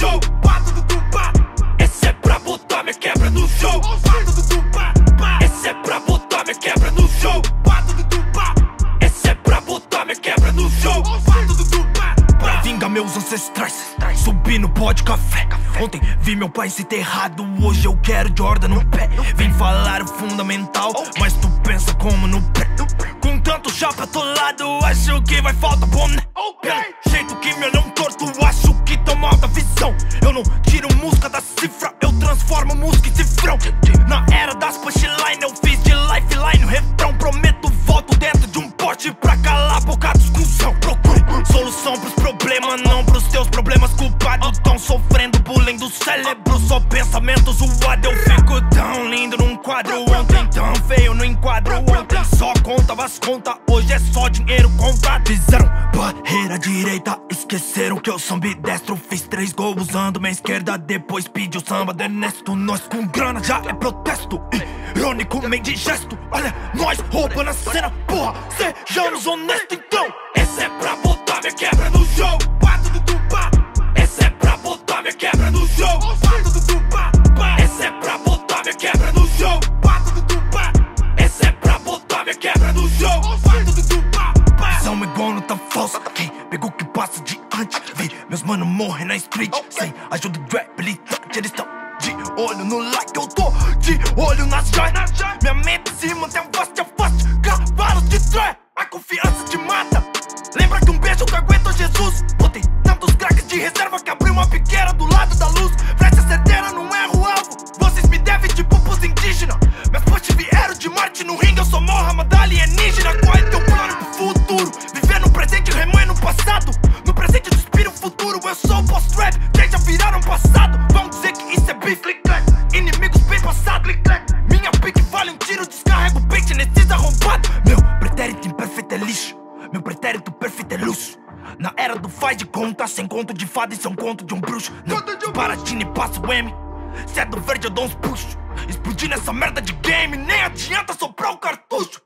show. Pá, tudo, tudo, pá. Esse é pra botar minha quebra no show. Pá, tudo, tudo, pá, pá. Esse é pra botar minha quebra no show. Pá, tudo, tudo, pá. Esse é pra botar minha quebra no show. Pá, tudo, tudo, pá, pá. Vinga meus ancestrais. Subi no pó de café. Ontem vi meu pai se enterrado. Hoje eu quero Jordan no pé. Vim falar o fundamental, mas tu pensa como no pé. Com tanto chapa atolado, acho que vai falta boné. Pelo jeito que me olham teus problemas. Culpados tão sofrendo bullying do cérebro. Só pensamentos zoados. Eu fico tão lindo num quadro. Ontem tão feio no enquadro. Ontem só contava as contas. Hoje é só dinheiro contado. Fizeram barreira direita. Esqueceram que eu sou ambidestro. Fiz três gols usando minha esquerda. Depois pedi o samba denesto. Nós com grana já é protesto. Irônico, meio de gesto. Olha, nós roubando a cena. Porra, sejamos honestos então. Esse é pra botar minha quebra no show. Passa diante? Vi meus mano morrer na street. Sem ajuda do habilitante, eles tão de olho no like. Eu tô de olho nas joias. Minha mente se mantém forte a forte. Cavalos de Troia. A confiança te mata. Sem conto de fada, isso é um conto de um bruxo. Não, Paratine passa o M. Se é do verde, eu dou uns puxos. Explodir nessa merda de game, nem adianta soprar o cartucho,